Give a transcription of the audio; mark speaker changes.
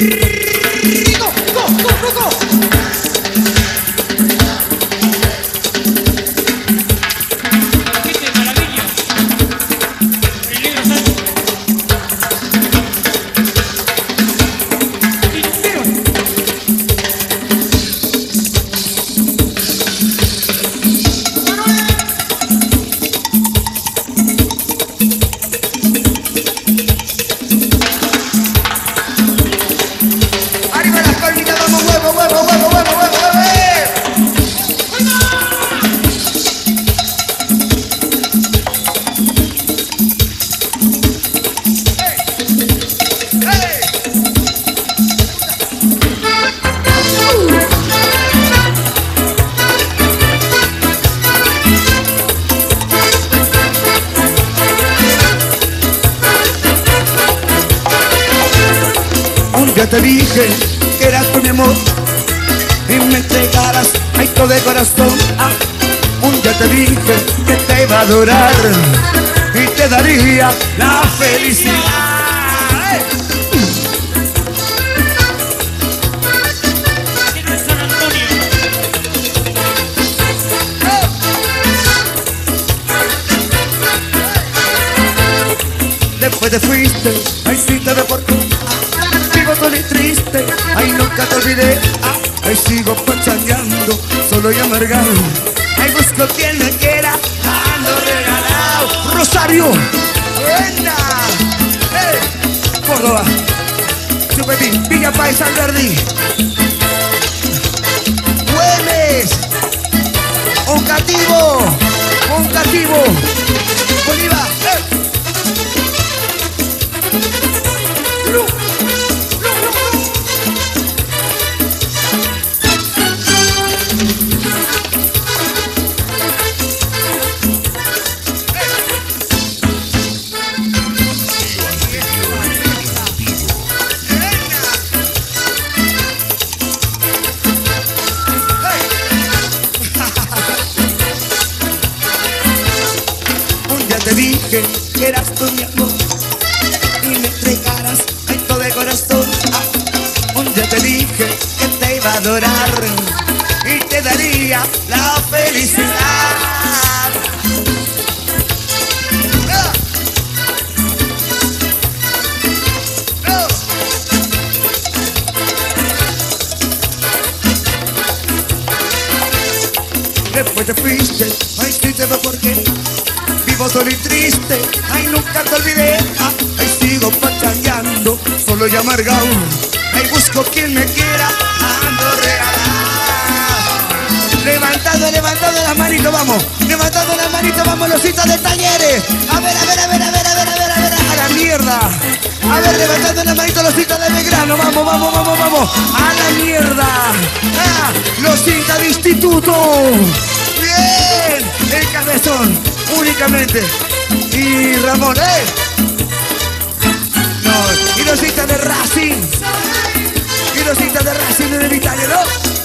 Speaker 1: Yeah. Ya te dije que eras por mi amor y me entregaras ay todo de corazón. Ah, un día te dije que te iba a adorar y te daría la felicidad. Después te fuiste, ay sí te deporté Vivo solo triste, ay nunca te olvidé. Ay sigo pachangueando, solo y amargado. Ay busco quien me quiera, ando regalado. Rosario, venga, hey, Córdoba, Chupetín, Villa País, Alberdi Güemes, un cativo, un cativo que eras tú mi amor y me entregaras ay todo de corazón. Ah, día te dije que te iba a adorar y te daría la felicidad. Después te fuiste, ay sí te va porque Vivo solo y triste, ay nunca te olvidé. Ah, Ay sigo pachangueando, solo y amargado. Ay busco quien me quiera, ando regalado Levantado, levantado las manitos, vamos. Levantado las manitos, vamos los citas de talleres. A ver, a ver, a ver, a ver, a ver, a ver, a ver A la mierda. A ver, levantando las manitos los citas de Belgrano. Vamos, vamos, vamos, vamos. A la mierda. Ah, Los cintas de instituto El cabezón, únicamente. Y Ramón, ¿eh? No, y los de Racing. Y los de Racing en el Italia, ¿no?